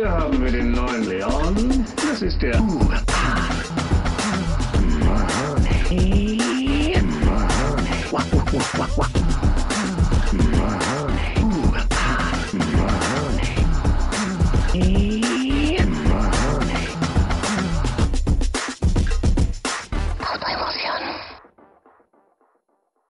Hier haben wir den neuen Leon. Das ist der Mahoney. Mahoney.